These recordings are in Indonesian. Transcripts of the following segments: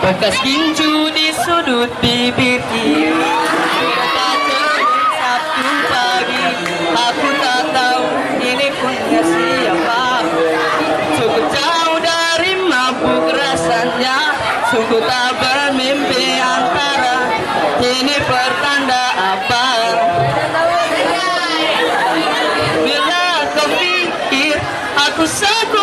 Bekas gincu di sudut bibir kiri Sabtu pagi. Aku tak tahu ini punya siapa. Cukup jauh dari mabuk rasanya. Sungguh tak bermimpi antara Ini pertanda apa. Bila kau pikir aku sekuat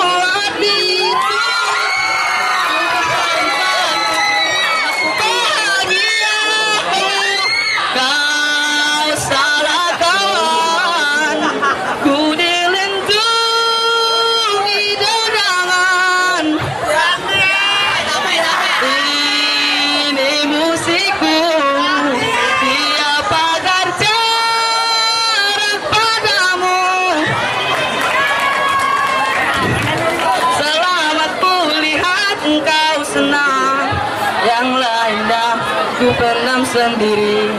indah ku pernah sendiri.